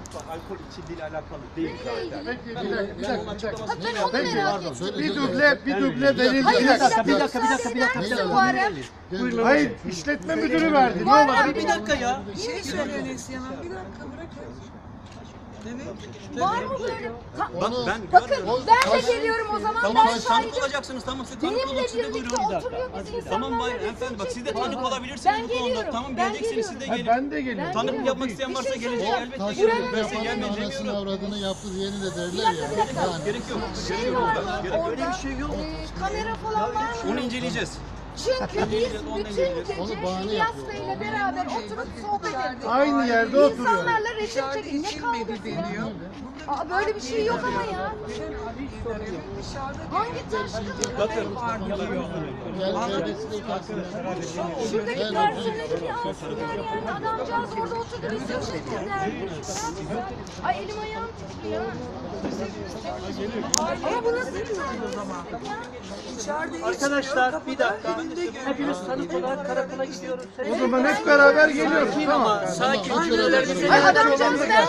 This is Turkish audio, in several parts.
lütfen alkol içildiğiyle alakalı değil zaten. Peki bir dakika, bir dakika, bir dakika. Ben onu Peki, merak pardon, ettim. Bir duble, bir duble delil. Bir dakika, bir dakika, bir dakika, bir dakika, bir dakika. Muharrem. Hayır, işletme müdürü verdi. Ne olabilir? bir dakika ya. Bir şey söylüyor Neslihan. Bir dakika bırakın. Var mı böyle? Ta- Bak ben Bakın görmüyorum. ben de geliyorum o zaman. Tamam ben siz tanık şahidim. olacaksınız tamam siz tanık Benimle olacaksınız birlikte buyurun. oturuyor biz insanlarla Tamam bayım resim efendim bak siz de çektiriyoruz. tanık olabilirsiniz Ben bu konuda. geliyorum, Tamam ben geleceksiniz siz de Ha, gelin. ben de geliyorum. Ben Tanık yapmak isteyen Bir varsa şey gelecek söyleyeceğim. elbette Taş gelecek. Buranın gibi Kimse gelmeyin anasını demiyorum. avradını yaptı diyeni de derler ya. Gerek yok. Şey Gerek yok. var burada. mı Gerek yok. orada? Öyle bir şey yok. Ee, kamera falan var mı? Onu inceleyeceğiz. Çünkü biz bütün gece İlyas. Bey'le beraber oturup sohbet ettik. Aynı yerde oturuyor. İnsanlarla resim çekin. Ne kavgası ya? deniyor. Aa, böyle bir şey yok ama ya. Hangi. Gel çevresini kalsınlar. Şuradaki personeli bir alsınlar yani. Adamcağız orada oturdu video çektirdiler. Ay elim ayağım titriyor. Ama bu nasıl bir ya? İçeride Arkadaşlar bir dakika. Hepimiz tanık olarak karakola gidiyoruz. O zaman hep beraber geliyoruz. Tamam. Sakin. Ay adamcağız ben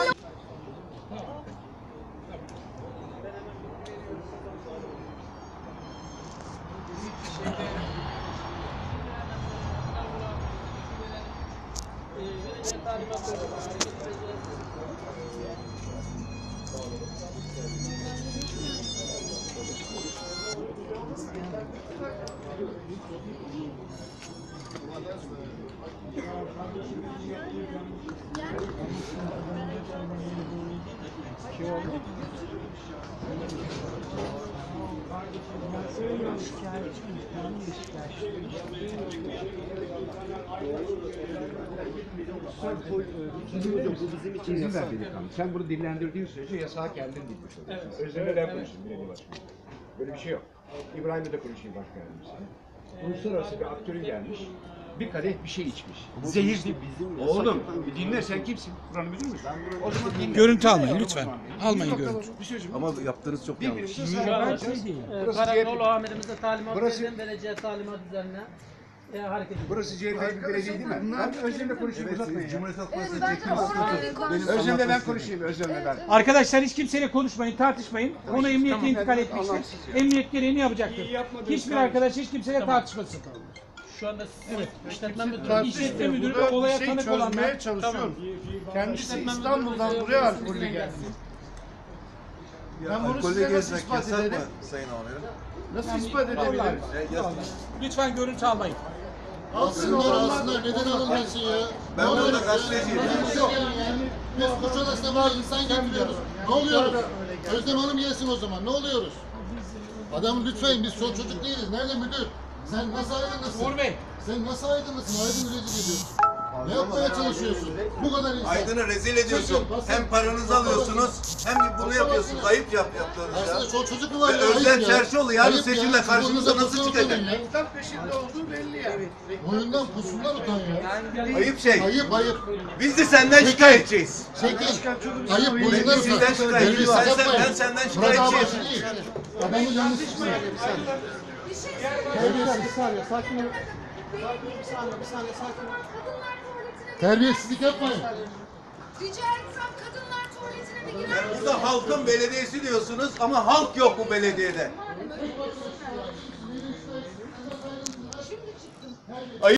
Bu bizim için İzin ver delikanlı. Sen bunu dillendirdiğin sürece yasağı kendin bilmiş oluyorsun. Evet. Özlem'le ben konuştum belediye başkanı. Böyle bir şey yok. İbrahim'le de konuşayım başka yardımcısıyla. Uluslararası bir aktörün gelmiş. Bir kadeh bir şey içmiş. Zehir değil. Oğlum dinle sen kimsin? Buranın müdürü müsün? O zaman dinle. Görüntü almayın lütfen. Almayın görüntü. Bir şey Ama yaptığınız çok yanlış. Birbirimize saygı Burası Karakol CHP. amirimize talimat Burası- verdim. Vereceği talimat üzerine e, hareket edin. Burası CHP'nin belediye değil mi? Ben Özlem'le konuşayım uzatmayın ya. Cumhuriyet Halk Evet, Partisi çektiğiniz orada sıkıntı. Benim Özlem'le ben anlatmak konuşayım Özlem'le ben. Arkadaşlar hiç kimseyle konuşmayın, tartışmayın. Konu emniyete intikal etmiştir. Emniyet gereğini yapacaktır. Hiçbir arkadaş hiç kimseyle tartışmasın. Şu anda evet. işletme müdürü. İşletme müdürü ve olaya şey tanık olanlar. çalışıyorum. Kendisi İstanbul'dan buraya alkolle geldi. Ya, Ben bunu alkolle size nasıl gezmek ispat yasak ederim? Sayın Amirim? Nasıl ispat edebilirim? Lütfen görüntü almayın. Alsınlar alsınlar neden alınmasın ya? Ben Ne burada oluyoruz ya? gazeteciyim. Biz yani. Biz Kuşadası'na var insan getiriyoruz. Ne oluyoruz? Özlem Hanım gelsin o zaman. Ne oluyoruz? Adam lütfen biz çok çocuk değiliz. Nerede müdür? Sen nasıl aydınlısın? Uğur Bey. Sen nasıl aydınlısın? Aydın rezil ediyorsun. Ne yapmaya çalışıyorsun? Bu kadar insan. Aydın'ı rezil ediyorsun. Basın, basın. Hem paranızı alıyorsunuz hem bunu yapıyorsunuz. Ayıp yap yaptığınız Aslında ya. çok çocuk mu var ya? Özlem. Çerçioğlu yarın seçimle karşımıza Boynunuza nasıl çıkacak? Tam peşinde olduğu belli yani. Boyundan pusundan utan ya. Ayıp şey. Ayıp ayıp. Biz de senden şikayetçiyiz. Çekil. Ayıp boyundan Biz utan. sizden şikayetçiyiz. Terbiyesiz Ben, sen, yapmayın. ben senden Murat Terbiyesizlik yapmayın. Rica etsem kadınlar tuvaletine bir girer misiniz? Burada halkın belediyesi diyorsunuz ama halk yok bu belediyede.